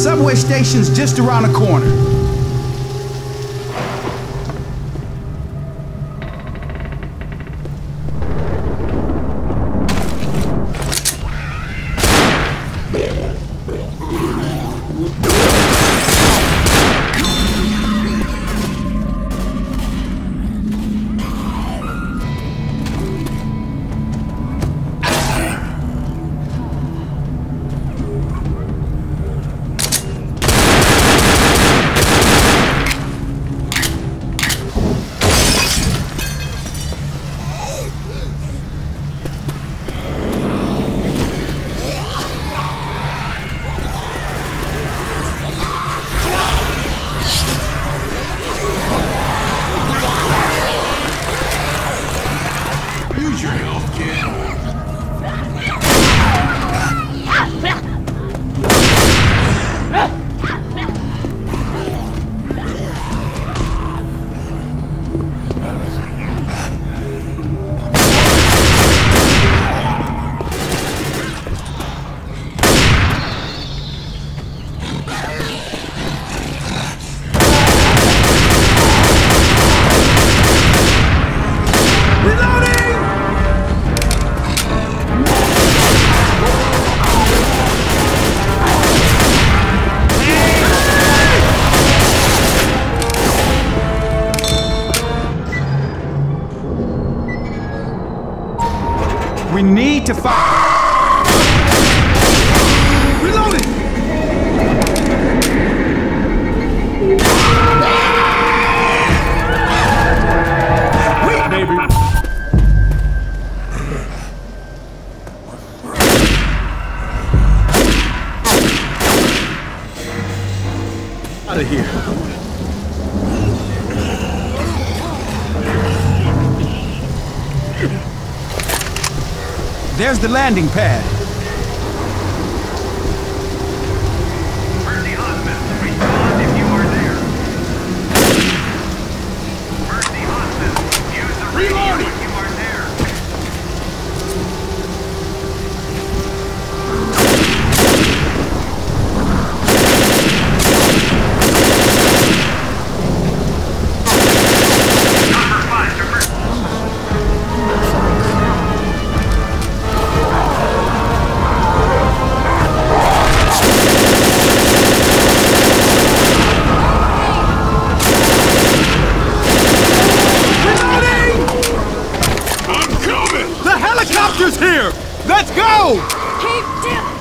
Subway station's just around the corner. We need to find... out of here. There's the landing pad. here! Let's go! Keep down!